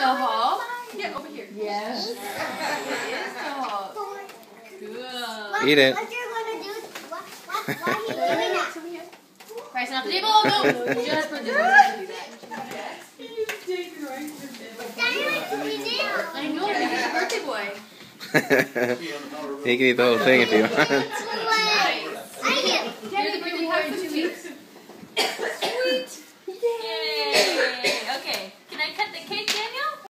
Tahal. Get over here. Yes. it is Good. Eat it. Do. Price off the table. No, just this. I know, he's a birthday boy. He can eat the whole thing if you want. Daniel?